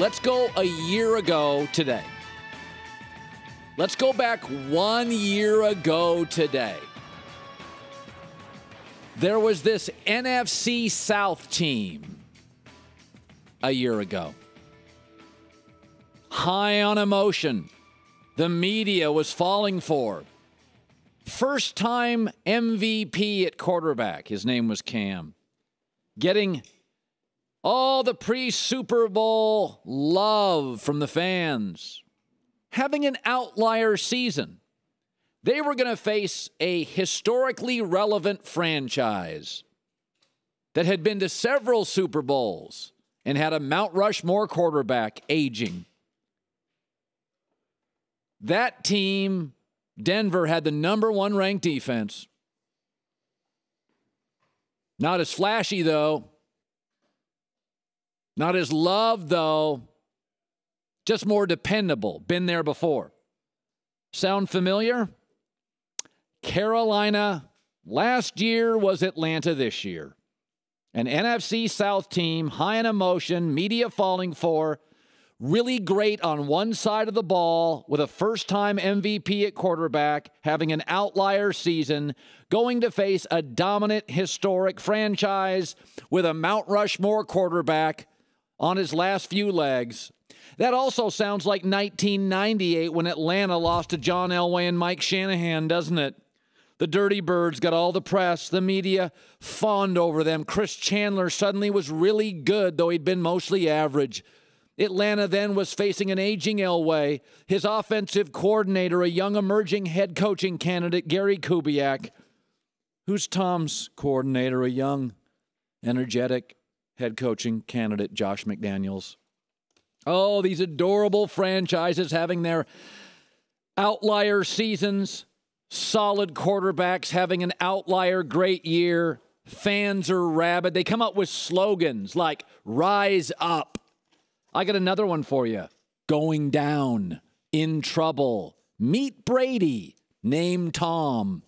Let's go a year ago today. Let's go back one year ago today. There was this NFC South team a year ago. High on emotion. The media was falling for. First time MVP at quarterback. His name was Cam. Getting all the pre Super Bowl love from the fans. Having an outlier season. They were going to face a historically relevant franchise that had been to several Super Bowls and had a Mount Rushmore quarterback aging. That team, Denver, had the number one ranked defense. Not as flashy, though. Not as loved, though. Just more dependable. Been there before. Sound familiar? Carolina last year was Atlanta this year. An NFC South team, high in emotion, media falling for, really great on one side of the ball with a first time MVP at quarterback, having an outlier season, going to face a dominant, historic franchise with a Mount Rushmore quarterback on his last few legs. That also sounds like 1998 when Atlanta lost to John Elway and Mike Shanahan, doesn't it? The Dirty Birds got all the press, the media fawned over them. Chris Chandler suddenly was really good, though he'd been mostly average. Atlanta then was facing an aging Elway, his offensive coordinator, a young emerging head coaching candidate, Gary Kubiak. Who's Tom's coordinator? A young, energetic head coaching candidate, Josh McDaniels. Oh, these adorable franchises having their outlier seasons solid quarterbacks having an outlier great year. Fans are rabid. They come up with slogans like rise up. I got another one for you going down, in trouble, meet Brady, name Tom.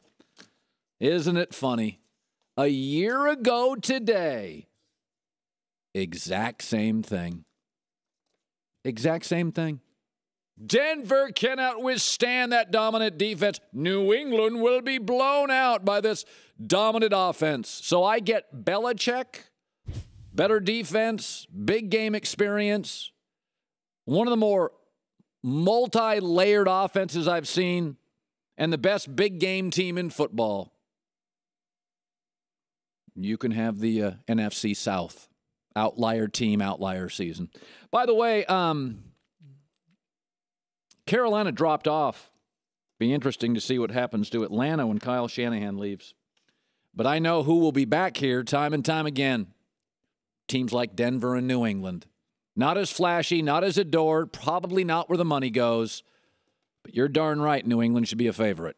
Isn't it funny? A year ago today, exact same thing. Exact same thing. Denver cannot withstand that dominant defense. New England will be blown out by this dominant offense. So I get Belichick, better defense, big game experience, one of the more multi layered offenses I've seen, and the best big game team in football. You can have the uh, NFC South outlier team, outlier season. By the way, um, Carolina dropped off. Be interesting to see what happens to Atlanta when Kyle Shanahan leaves. But I know who will be back here time and time again. Teams like Denver and New England. Not as flashy, not as adored, probably not where the money goes. But you're darn right, New England should be a favorite.